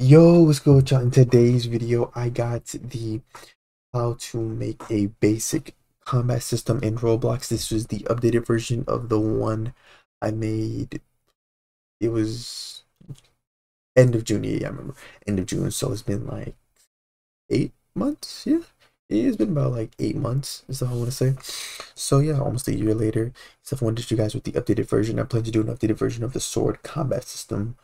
Yo, what's good with y'all? In today's video, I got the how to make a basic combat system in Roblox. This was the updated version of the one I made. It was end of June, yeah, I remember. End of June, so it's been like eight months, yeah. It's been about like eight months, is all I want to say. So yeah, almost a year later. So wanted to you guys with the updated version. I plan to do an updated version of the sword combat system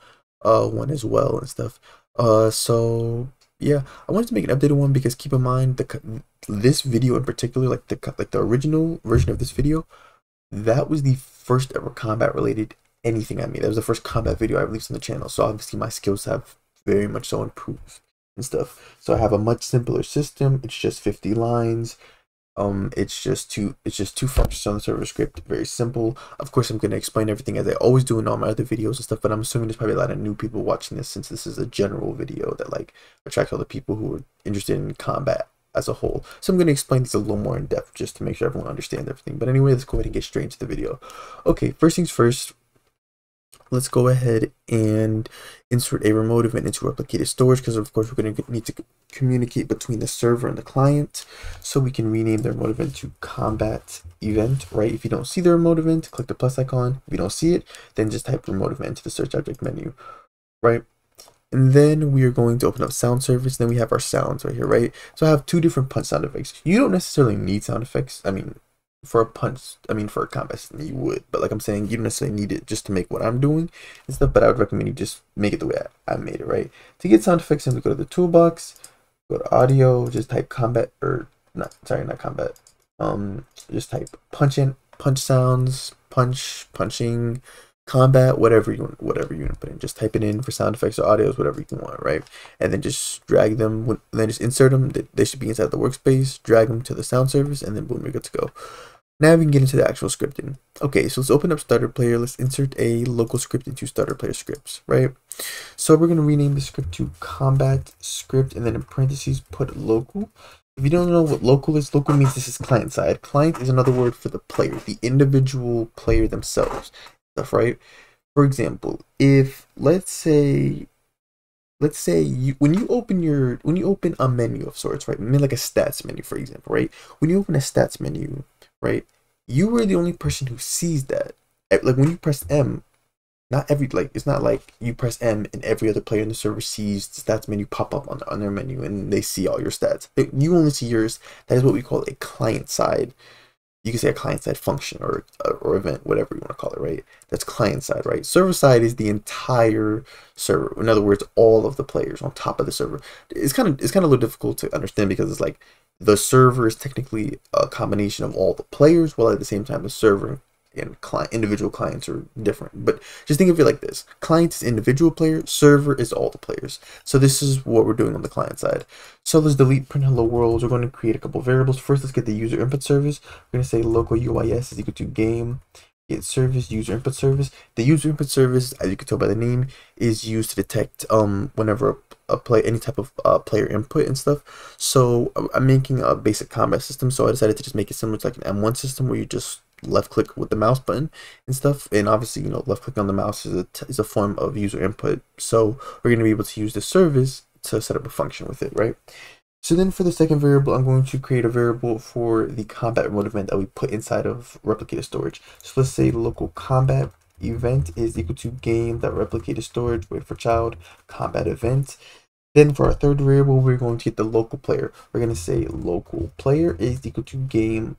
uh one as well and stuff. Uh, so yeah, I wanted to make an updated one because keep in mind the this video in particular, like the like the original version of this video, that was the first ever combat related anything I made. That was the first combat video I released on the channel. So obviously my skills have very much so improved and stuff. So I have a much simpler system. It's just 50 lines um it's just two it's just two functions on the server script. Very simple. Of course i'm going to explain everything as i always do in all my other videos and stuff but i'm assuming there's probably a lot of new people watching this since this is a general video that like attracts all the people who are interested in combat as a whole. So i'm going to explain this a little more in depth just to make sure everyone understands everything. But anyway let's go ahead and get straight into the video. Okay first things first let's go ahead and insert a remote event into replicated storage because of course we're going to need to communicate between the server and the client. So we can rename the remote event to combat event right? If you don't see the remote event click the plus icon. If you don't see it then just type remote event into the search object menu right? And then we are going to open up sound service. Then we have our sounds right here right? So i have two different punch sound effects. You don't necessarily need sound effects i mean for a punch, I mean, for a combat you would. But like I'm saying, you don't necessarily need it just to make what I'm doing and stuff. But I would recommend you just make it the way I, I made it, right? To get sound effects, simply go to the toolbox, go to audio, just type combat or not. Sorry, not combat. Um, just type punch in, punch sounds, punch, punching, combat, whatever you want, whatever you want to put in. Just type it in for sound effects or audios, whatever you want, right? And then just drag them, then just insert them. They should be inside the workspace. Drag them to the sound service, and then boom, you're good to go. Now we can get into the actual scripting. Okay, so let's open up Starter Player. Let's insert a local script into Starter Player scripts, right? So we're going to rename the script to Combat Script and then in parentheses put local. If you don't know what local is, local means this is client side. Client is another word for the player, the individual player themselves, stuff, right? For example, if let's say let's say you when you open your when you open a menu of sorts right I mean like a stats menu for example right when you open a stats menu right? You were the only person who sees that. Eh, like when you press M, not every like it's not like you press M and every other player in the server sees the stats menu pop up on, on their menu and they see all your stats. You only see yours. That is what we call a client side. You can say a client side function or or event, whatever you want to call it, right? That's client side, right? Server side is the entire server. In other words, all of the players on top of the server. It's kind of it's kind of a little difficult to understand because it's like the server is technically a combination of all the players, while at the same time the server and client individual clients are different. But just think of it like this: client is individual player, server is all the players. So this is what we're doing on the client side. So let's delete print hello world. We're going to create a couple variables. First, let's get the user input service. We're going to say local UIS is equal to game get service user input service the user input service as you can tell by the name is used to detect um whenever a play any type of uh, player input and stuff. So I'm making a basic combat system. So I decided to just make it similar to like an M1 system where you just left click with the mouse button and stuff. And obviously, you know, left click on the mouse is a, is a form of user input. So we're going to be able to use the service to set up a function with it, right? So then for the second variable, I'm going to create a variable for the combat remote event that we put inside of replicated storage. So let's say local combat event is equal to game that replicated storage, wait for child, combat event. Then for our third variable, we're going to get the local player. We're going to say local player is equal to game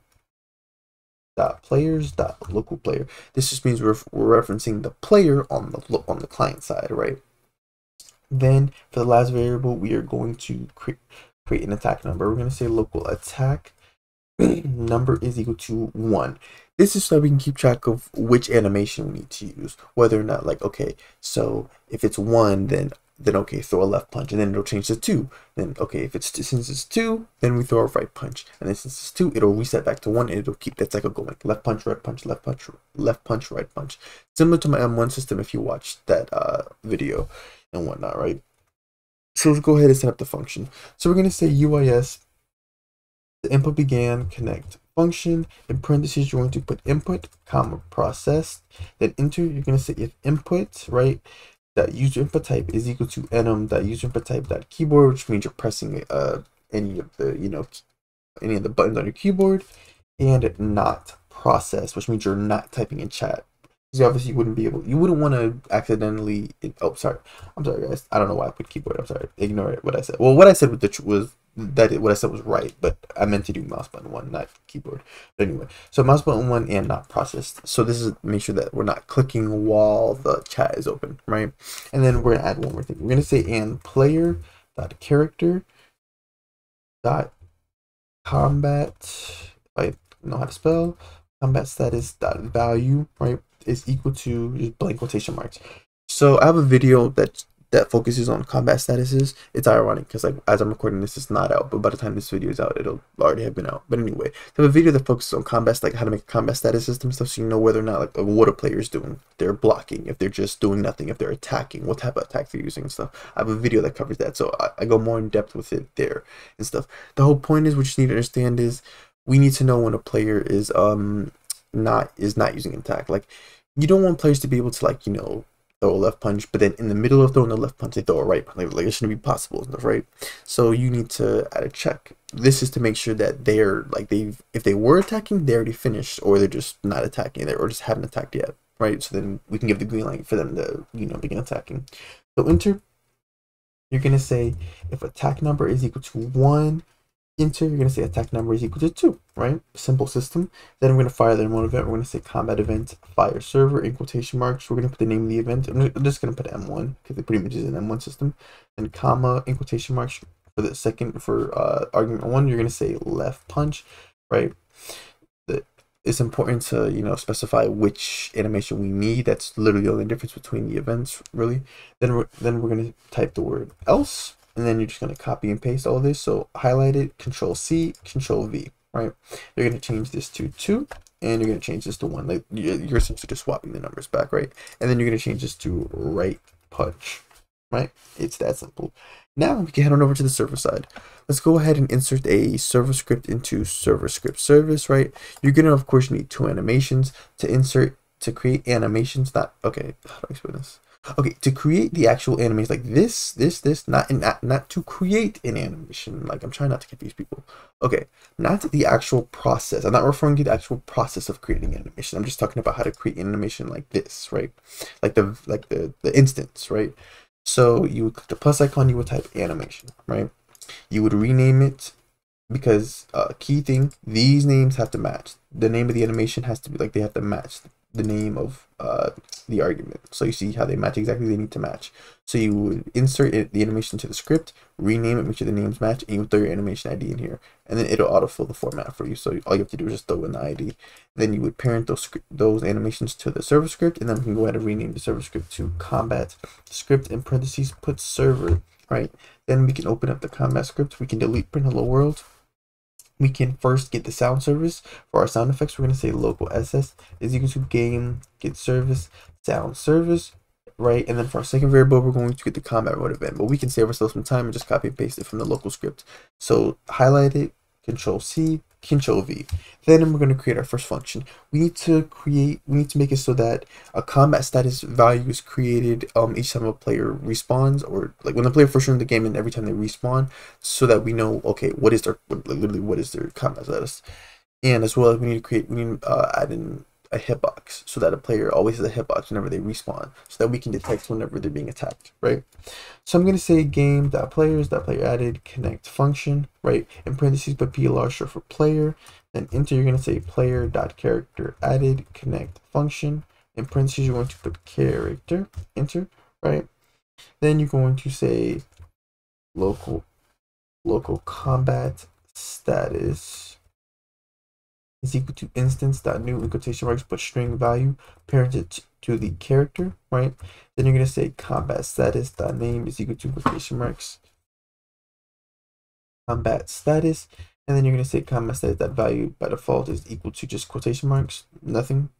dot players dot local player. This just means we're, we're referencing the player on the on the client side, right? Then for the last variable, we are going to create create an attack number. We're going to say local attack number is equal to one. This is so we can keep track of which animation we need to use. Whether or not like, okay, so if it's one, then then okay, throw a left punch, and then it'll change to two. Then okay, if it's since it's two, then we throw a right punch, and then since it's two, it'll reset back to one, and it'll keep that cycle going. Left punch, right punch, left punch, left punch, right punch. Similar to my M1 system, if you watched that uh, video and whatnot, right? So let's go ahead and set up the function. So we're gonna say UIS. The input began connect function. In parentheses, you're going to put input, comma, processed. Then enter, you're going to say if input, right? that user input type is equal to enum that user input type that keyboard, which means you're pressing uh any of the you know any of the buttons on your keyboard, and not process, which means you're not typing in chat. Because obviously you wouldn't be able, you wouldn't want to accidentally. Oh, sorry, I'm sorry, guys. I don't know why I put keyboard. I'm sorry. Ignore it. What I said. Well, what I said with the was that what I said was right, but I meant to do mouse button one, not keyboard. But anyway, so mouse button one and not processed. So this is make sure that we're not clicking while the chat is open, right? And then we're gonna add one more thing. We're gonna say and player dot character dot combat. I know how to spell combat status dot value, right? Is equal to blank quotation marks. So I have a video that that focuses on combat statuses. It's ironic because like as I'm recording this, it's not out, but by the time this video is out, it'll already have been out. But anyway, I have a video that focuses on combat, like how to make a combat status system stuff, so you know whether or not like what a player is doing. They're blocking, if they're just doing nothing, if they're attacking, what type of attack they're using and stuff. I have a video that covers that, so I, I go more in depth with it there and stuff. The whole point is what you need to understand is we need to know when a player is um not is not using an attack. Like you don't want players to be able to like you know throw a left punch, but then in the middle of throwing the left punch, they throw a right punch. Like, like it shouldn't be possible, right? So you need to add a check. This is to make sure that they're like they've if they were attacking, they already finished, or they're just not attacking, there or just haven't attacked yet, right? So then we can give the green light for them to you know begin attacking. So enter. You're gonna say if attack number is equal to one enter, you're going to say attack number is equal to 2, right? Simple system. Then we're going to fire the remote event. We're going to say combat event fire server in quotation marks. We're going to put the name of the event. I'm just going to put M1 because it pretty much is an M1 system. And comma in quotation marks for the second, for uh, argument 1, you're going to say left punch, right? It's important to, you know, specify which animation we need. That's literally the only difference between the events, really. Then we're, then we're going to type the word else and then you're just going to copy and paste all this. So highlight it, control C, control V, right? You're going to change this to 2, and you're going to change this to 1. Like You're essentially just swapping the numbers back, right? And then you're going to change this to right punch, right? It's that simple. Now we can head on over to the server side. Let's go ahead and insert a server script into server script service, right? You're going to, of course, need two animations to insert, to create animations. Not, okay, how do I explain this? Okay to create the actual animation like this this this not not not to create an animation. Like i'm trying not to confuse people. Okay not the actual process. I'm not referring to the actual process of creating animation. I'm just talking about how to create an animation like this right? Like the like the the instance right? So you would click the plus icon you would type animation right? You would rename it because uh key thing these names have to match. The name of the animation has to be like they have to match the name of uh, the argument. So you see how they match exactly they need to match. So you would insert it, the animation to the script, rename it, make sure the names match, and you throw your animation ID in here. And then it'll autofill the format for you. So all you have to do is just throw in the ID. Then you would parent those those animations to the server script, and then we can go ahead and rename the server script to combat script in parentheses put server, right? Then we can open up the combat script. We can delete print hello world we can first get the sound service for our sound effects. We're going to say local ss is equal to game get service sound service, right? And then for our second variable, we're going to get the combat mode event. But we can save ourselves some time and just copy and paste it from the local script. So highlight it, Control C, V. Then we're going to create our first function. We need to create, we need to make it so that a combat status value is created um, each time a player respawns or like when the player first enters the game and every time they respawn so that we know, okay, what is their, literally what is their combat status. And as well, as we need to create, we need uh, add in a hitbox so that a player always has a hitbox whenever they respawn so that we can detect whenever they're being attacked, right? So I'm going to say game dot players dot player added connect function, right? In parentheses, but PLR short for player. Then enter, you're going to say player dot character added connect function. In parentheses, you're going to put character, enter, right? Then you're going to say local local combat status is equal to instance dot new in quotation marks but string value parented to the character, right? Then you're gonna say combat status dot name is equal to quotation marks combat status, and then you're gonna say combat status dot value by default is equal to just quotation marks, nothing.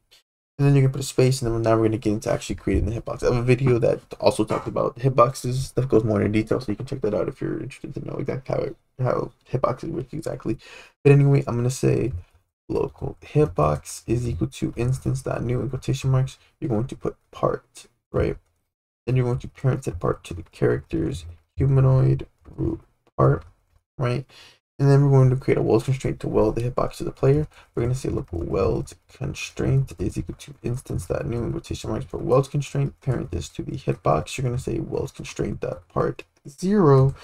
And then you're gonna put a space, and then now we're gonna get into actually creating the hitbox. I have a video that also talked about hitboxes that goes more in detail, so you can check that out if you're interested to know exactly how it, how hitboxes work exactly. But anyway, I'm gonna say local hitbox is equal to instance dot new in quotation marks you're going to put part right Then you're going to parent set part to the characters humanoid root part, right? And then we're going to create a weld constraint to weld the hitbox to the player. We're going to say local weld constraint is equal to instance that new rotation marks for weld constraint. Parent this to the hitbox. You're going to say weld constraint that part zero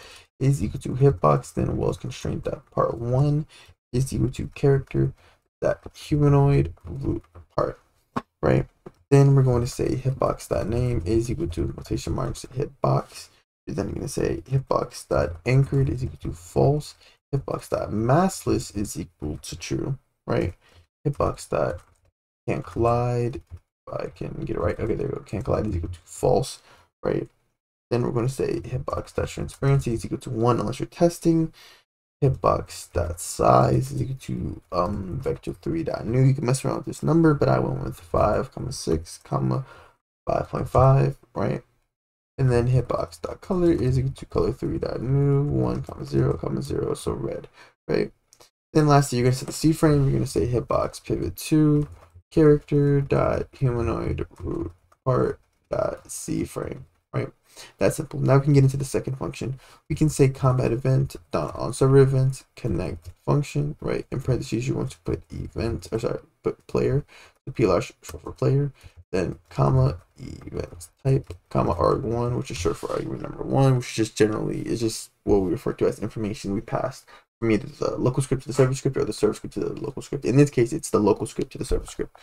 is equal to hitbox. Then weld constraint that part one is equal to character that humanoid root part, right? Then we're going to say hitbox that name is equal to rotation marks hitbox. Then you're then going to say hitbox that anchored is equal to false hitbox dot massless is equal to true, right? Hitbox dot can't collide. I can get it right. Okay, there we go. Can't collide is equal to false, right? Then we're going to say hitbox dot transparency is equal to one unless you're testing. Hitbox dot size is equal to um vector three dot new. You can mess around with this number, but I went with five comma six comma five point five, right? and then hitbox dot color is equal to color three dot new one comma zero comma zero so red right then lastly you're going to set the c frame you're going to say hitbox pivot to character dot humanoid root part dot c frame right? That's simple. Now we can get into the second function. We can say combat event dot on server event connect function right? In parentheses you want to put event or sorry put player the plr short for player then comma event type comma arg1 which is short for argument number one which is just generally is just what we refer to as information we passed from either the local script to the server script or the server script to the local script. In this case it's the local script to the server script.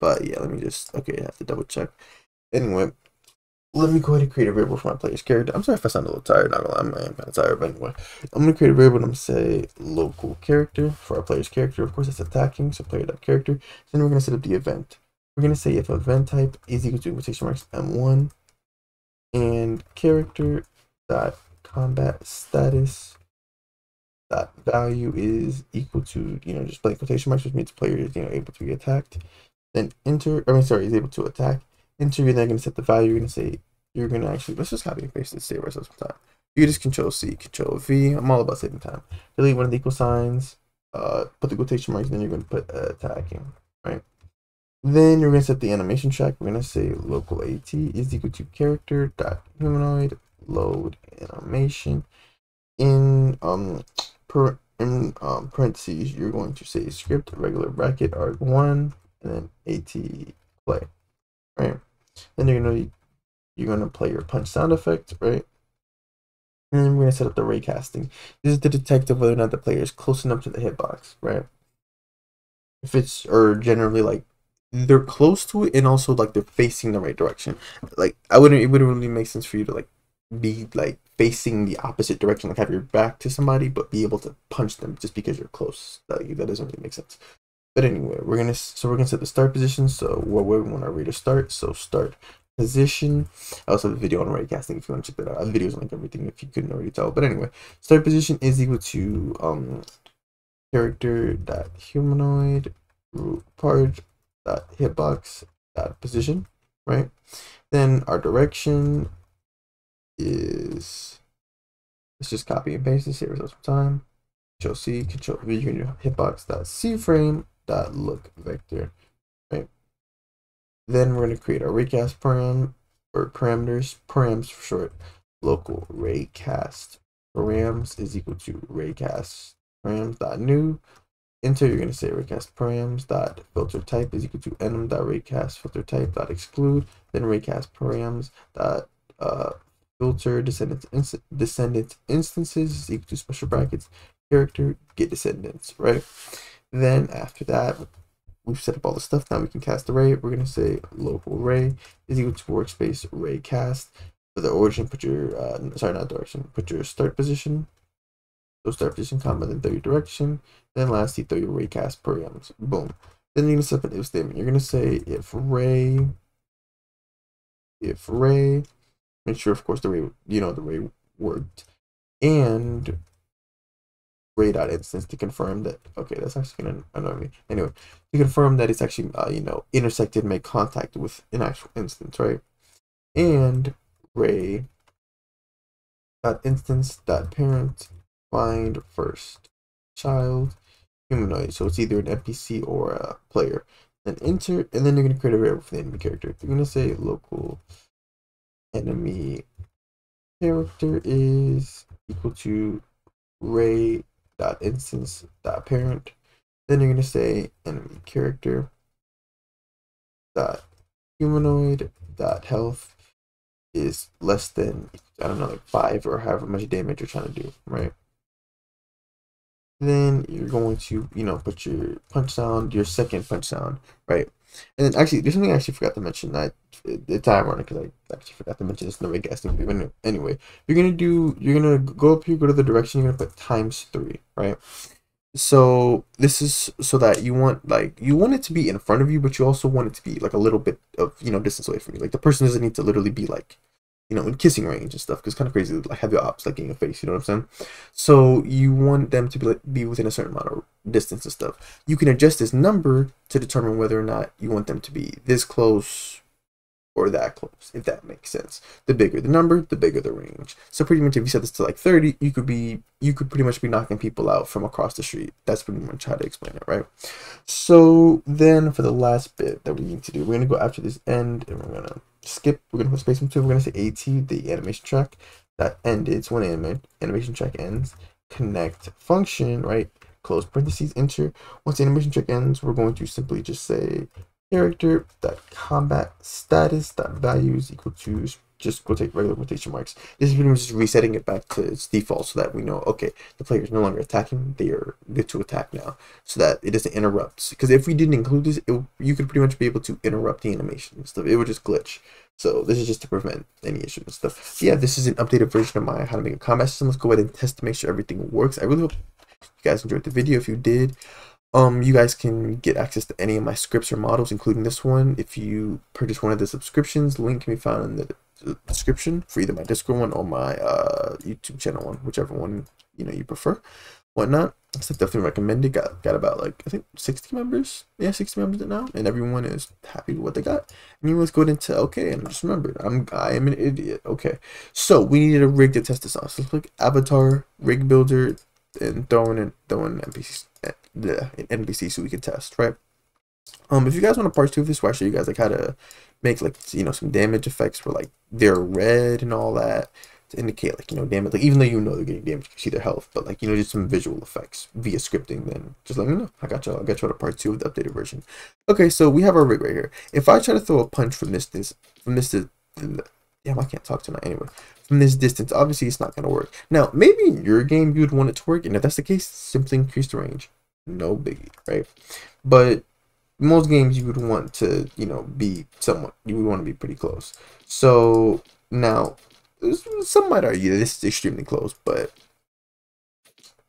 But yeah let me just okay i have to double check. Anyway let me go ahead and create a variable for my player's character. I'm sorry if I sound a little tired, not gonna lie, I'm kind of tired, but anyway. I'm gonna create a variable and I'm gonna say local character for our player's character. Of course, it's attacking, so player.character. Then we're gonna set up the event we're going to say if event type is equal to quotation marks m1 and character dot combat status dot value is equal to you know just blank quotation marks which means player is you know able to be attacked then enter i mean sorry is able to attack enter you're then going to set the value you're going to say you're going to actually let's just copy and paste this save ourselves some time you just control c control v i'm all about saving time delete one of the equal signs uh put the quotation marks then you're going to put uh, attacking right then you're going to set the animation track. We're going to say local AT is equal to character dot humanoid load animation. In um per in um, parentheses, you're going to say script regular bracket arg1 and then AT play, right? Then you're gonna you're gonna play your punch sound effect, right? And then we're gonna set up the ray casting. This is to detect whether or not the player is close enough to the hitbox, right? If it's or generally like they're close to it and also like they're facing the right direction. Like I wouldn't it wouldn't really make sense for you to like be like facing the opposite direction, like have your back to somebody, but be able to punch them just because you're close. Like that doesn't really make sense. But anyway, we're gonna so we're gonna set the start position. So where we want our reader start. So start position. I also have a video on raycasting if you want to check that out. I have videos on like everything if you couldn't already tell. But anyway, start position is equal to um character dot humanoid root part dot hitbox dot position, right? Then our direction is let's just copy and paste this, ourselves some time. Control C, Control V, hitbox dot C frame dot look vector, right? Then we're gonna create our raycast param or parameters, params for short. Local raycast params is equal to raycast params dot new enter, you're going to say raycast params dot filter type is equal to enum dot raycast filter type dot exclude, then raycast params dot uh, filter descendant instances is equal to special brackets character get descendants, right? Then after that, we've set up all the stuff. Now we can cast array. We're going to say local array is equal to workspace ray cast. For the origin, put your, uh, sorry, not direction, put your start position so start position, comma, then throw your direction. Then lastly, throw your raycast params. Boom. Then you're gonna set up an if statement. You're gonna say if ray, if ray, make sure of course the ray, you know, the ray worked, and ray dot instance to confirm that. Okay, that's actually gonna annoy me. Anyway, to confirm that it's actually uh, you know intersected, make contact with an actual instance, right? And ray dot instance dot parent find first child humanoid. So it's either an NPC or a player. Then enter, and then you're to create a variable for the enemy character. You're to say local enemy character is equal to ray dot instance dot parent. Then you're gonna say enemy character dot humanoid dot health is less than I don't know like five or however much damage you're trying to do, right? Then you're going to you know put your punch sound, your second punch sound, right? And then actually, there's something I actually forgot to mention. That it's ironic because I actually forgot to mention this the raycasting video. Anyway, you're gonna do. You're gonna go up here, go to the direction. You're gonna put times three, right? So this is so that you want like you want it to be in front of you, but you also want it to be like a little bit of you know distance away from you. Like the person doesn't need to literally be like you know, in kissing range and stuff, because it's kind of crazy to like have your ops like in your face, you know what I'm saying? So you want them to be like be within a certain amount of distance and stuff. You can adjust this number to determine whether or not you want them to be this close or that close, if that makes sense. The bigger the number, the bigger the range. So pretty much if you set this to like 30, you could be you could pretty much be knocking people out from across the street. That's pretty much how to explain it, right? So then for the last bit that we need to do, we're gonna go after this end and we're gonna skip, we're gonna put space between, we're gonna say AT, the animation track that ended. It's when anima animation track ends. Connect function, right? Close parentheses, enter. Once the animation track ends, we're going to simply just say character that combat status that values equal to just go take regular quotation marks. This is pretty much just resetting it back to its default so that we know, okay, the player is no longer attacking, they are good to attack now, so that it doesn't interrupt. Because if we didn't include this, it, you could pretty much be able to interrupt the animation and stuff. It would just glitch. So this is just to prevent any issues and stuff. yeah, this is an updated version of my how to make a combat system. Let's go ahead and test to make sure everything works. I really hope you guys enjoyed the video. If you did, um, you guys can get access to any of my scripts or models, including this one, if you purchase one of the subscriptions. Link can be found in the description for either my Discord one or my uh, YouTube channel one, whichever one you know you prefer. Whatnot. So definitely recommend it. Got got about like I think 60 members. Yeah, 60 members now, and everyone is happy with what they got. And you let's go into okay, and just remember, I'm I am an idiot. Okay, so we needed a rig to test this on. So let's click Avatar Rig Builder and throwing in throwing NPCs the NPC so we can test, right? Um, if you guys want a part two of this, where I show you guys like how to make like you know some damage effects where like they're red and all that to indicate like you know damage. Like even though you know they're getting damage, you see their health, but like you know just some visual effects via scripting. Then just let me know. I got you. I got you on a part two of the updated version. Okay, so we have our rig right here. If I try to throw a punch from this this from this to damn I can't talk tonight anyway from this distance obviously it's not to work now maybe in your game you would want it to work and if that's the case simply increase the range no biggie, right? But most games you would want to, you know, be somewhat, you would want to be pretty close. So now, some might argue this is extremely close, but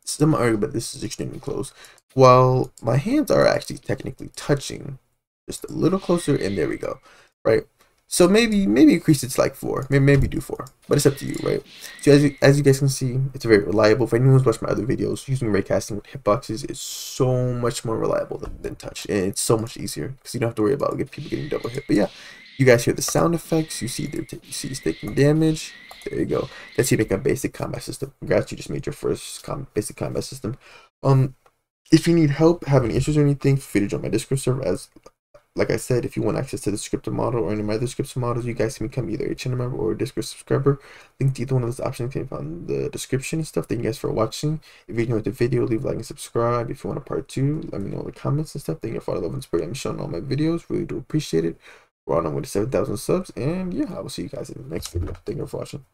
some argue that this is extremely close. While my hands are actually technically touching just a little closer, and there we go, right? So maybe maybe increase it to like four, maybe maybe do four, but it's up to you, right? So as you, as you guys can see, it's very reliable. For anyone who's watched my other videos, using raycasting with hitboxes is so much more reliable than, than touch, and it's so much easier because you don't have to worry about get people getting double hit. But yeah, you guys hear the sound effects, you see they're you see taking damage. There you go. That's you make a basic combat system. Congrats, you just made your first com basic combat system. Um, if you need help, have any issues or anything, feel free to join my Discord server as like I said, if you want access to the scripted model or any of my other scripted models, you guys can become either a channel member or a Discord subscriber. Link to either one of those options can be found in the description and stuff. Thank you guys for watching. If you enjoyed the video, leave a like and subscribe. If you want a part two, let me know in the comments and stuff. Thank you for the love and support I'm showing all my videos. Really do appreciate it. We're on our way to 7,000 subs. And yeah, I will see you guys in the next video. Thank you for watching.